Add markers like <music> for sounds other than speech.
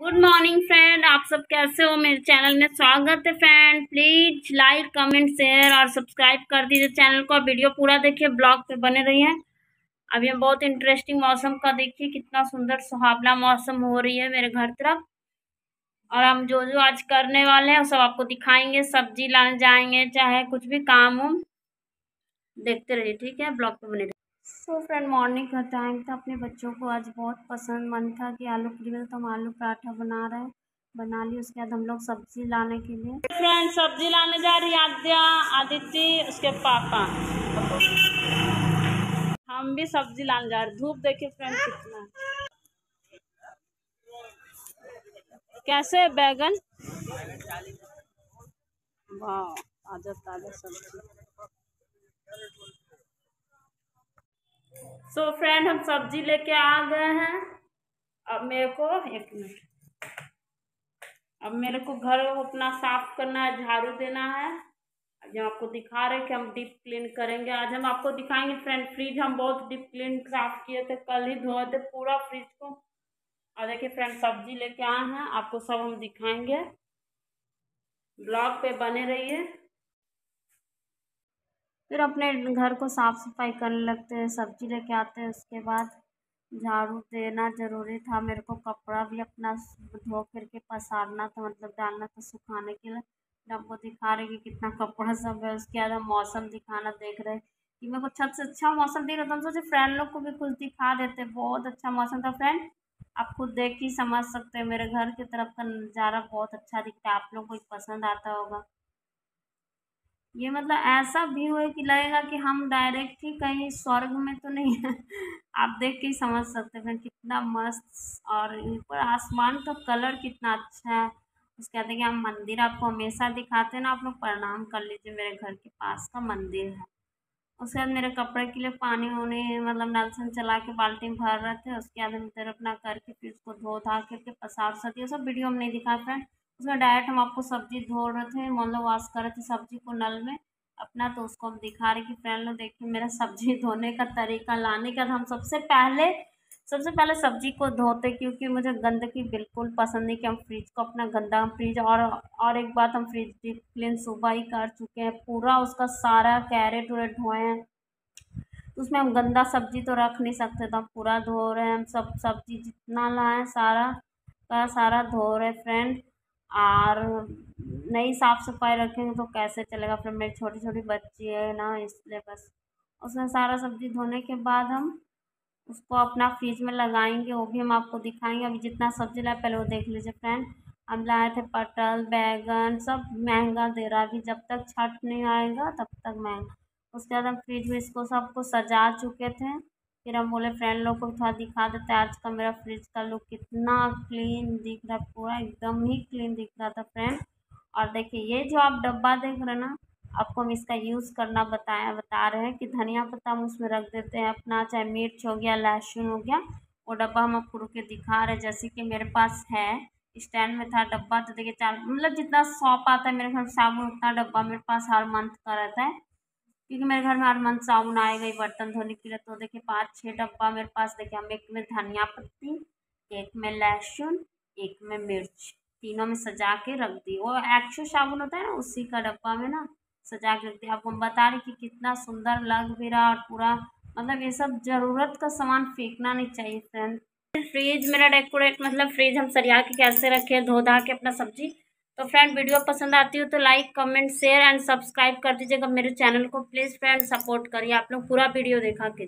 Good morning friend आप सब कैसे हो? मेरे चैनल में स्वागत है friend please like comment share और सब्सक्राइब कर दीजिए चैनल को वीडियो पूरा देखिए ब्लॉग पे बने रही रहिए। अभी हम बहुत इंटरेस्टिंग मौसम का देखिए, कितना सुंदर सुहावना मौसम हो रही है मेरे घर तरफ़। और हम जो जो आज करने वाले हैं, सब आपको दिखाएँगे, सब्ज़ी लाने जाएँगे, चाहे कुछ भी काम हो। देखते रहिए, ठीक है? ब्लॉग पे बने सो फ्रेंड मॉर्निंग का टाइम था। अपने बच्चों को आज बहुत पसंद मन था कि आलू पूरी तो हम आलू पराठा बना रहे हैं। बना ली उसके बाद हम लोग सब्ज़ी लाने के लिए। फ्रेंड सब्ज़ी लाने जा रही आद्या आदित्य उसके पापा। हम भी सब्ज़ी लाने जा रहे धूप देखिए फ्रेंड कितना। कैसे बैगन? वाह ताज़ा ताज़ा सब्ज़ी। सो so, फ्रेंड हम सब्ज़ी लेके आ गए हैं। अब मेरे को एक मिनट। अब मेरे को घर अपना साफ़ करना है झाड़ू देना है। जो आपको दिखा रहे हैं कि हम डीप क्लीन करेंगे। आज हम आपको दिखाएँगे फ्रेंड फ्रिज हम बहुत डीप क्लीन साफ़ किए थे। कल ही धोए थे पूरा फ्रिज को। और देखिए फ्रेंड सब्ज़ी लेके आए हैं। आपको सब हम दिखाएँगे। ब्लॉग पे बने रहिए। फिर अपने घर को साफ़ सफ़ाई करने लगते हैं, सब्ज़ी लेके आते हैं, उसके बाद झाड़ू देना ज़रूरी था। मेरे को कपड़ा भी अपना धो कर के पसारना था मतलब डालना था सुखाने के लिए। आपको दिखा रहे कि कितना कपड़ा सब है, उसके बाद मौसम दिखाना देख रहे कि मेरे को छत से अच्छा मौसम दिख रहा था। सोचे फ्रेंड लोग को भी कुछ दिखा देते, बहुत अच्छा मौसम था। फ्रेंड आप खुद देख ही समझ सकते हैं, मेरे घर की तरफ़ का नज़ारा बहुत अच्छा दिखता है। आप लोग को पसंद आता होगा। ये मतलब ऐसा व्यू है कि लगेगा कि हम डायरेक्ट ही कहीं स्वर्ग में तो नहीं है। आप देख के ही समझ सकते हैं कितना मस्त और ऊपर आसमान का कलर कितना अच्छा है। उसके बाद देखिए हम मंदिर आपको हमेशा दिखाते हैं ना, आप लोग प्रणाम कर लीजिए, मेरे घर के पास का मंदिर है। उसके बाद मेरे कपड़े के लिए पानी होने मतलब नल से चला के बाल्टी भर रहे थे। उसके बाद हम तरफ़ अपना करके फिर उसको धो धा करके पसार सकती सब वीडियो हम नहीं दिखा फ्रेंड उसमें डायरेक्ट हम आपको सब्ज़ी धो रहे थे मतलब वॉश कर रहे थे सब्ज़ी को नल में, अपना तो उसको हम दिखा रहे कि फ्रेंड लोग, देखिए मेरा सब्ज़ी <laughs> धोने का तरीका, लाने का हम सबसे पहले सबसे पहले सब्ज़ी को धोते क्योंकि मुझे गंदगी बिल्कुल पसंद नहीं कि हम फ्रिज को अपना गंदा फ्रिज और और एक बात हम फ्रिज डीप क्लीन सुबह ही कर चुके हैं, पूरा उसका सारा कैरेट वेरेट धोए हैं। उसमें हम गंदा सब्ज़ी तो रख नहीं सकते तो हम पूरा धो रहे हैं, हम सब सब्ज़ी जितना लाए, सारा का सारा धो रहे फ्रेंड और नहीं साफ़ सफ़ाई रखेंगे तो कैसे चलेगा? फिर मेरी छोटी छोटी बच्ची है ना, इसलिए बस उसमें सारा सब्ज़ी धोने के बाद हम उसको अपना फ्रिज में लगाएँगे, वो भी हम आपको दिखाएँगे। अभी जितना सब्ज़ी लाए पहले वो देख लीजिए फ्रेंड। हम लाए थे पटल, बैगन, सब महँगा दे रहा अभी जब तक छठ नहीं आएगा, तब तक महँगा। उसके बाद हम फ्रिज में इसको सबको सजा चुके थे। फिर हम बोले, फ्रेंड लोग को थोड़ा दिखा देते आज का मेरा फ्रिज का लुक कितना क्लीन दिख रहा, पूरा एकदम ही क्लीन दिख रहा था फ्रेंड और देखिए, ये जो आप डब्बा देख रहे ना, आपको हम इसका यूज़ करना बताया, बता रहे हैं कि धनिया पत्ता हम उसमें रख देते हैं अपना, चाहे मिर्च हो गया, लहसुन हो गया, वो डब्बा हम आपको रुके दिखा रहे हैं। जैसे कि मेरे पास है स्टैंड में था डब्बा तो देखिए चार मतलब जितना सौंप आता है, मेरे घर साबुन उतना डब्बा मेरे पास हर मंथ का रहता है। क्योंकि मेरे घर में हर मंथ साबुन आएगा ही बर्तन धोने के लिए। तो देखिए, पाँच छः डब्बा मेरे पास। देखिए, हम एक में धनिया पत्ती, एक में लहसुन, एक में मिर्च। तीनों में सजा के रख दी। वो एक्शो साबुन होता है ना, उसी का डब्बा में ना सजा के रख दिया। आपको हम बता रहे कि कितना सुंदर लग भी रहा और पूरा मतलब ये सब ज़रूरत का सामान फेंकना नहीं चाहिए फ्रेंड फ्रिज मेरा डेकोरेट मतलब फ्रिज हम सरिया के कैसे रखे धो धा के अपना सब्ज़ी तो फ्रेंड, वीडियो पसंद आती हो तो like comment share and subscribe कर दीजिएगा मेरे चैनल को। प्लीज़ फ्रेंड सपोर्ट करिए। आप लोग पूरा वीडियो देखा कीजिए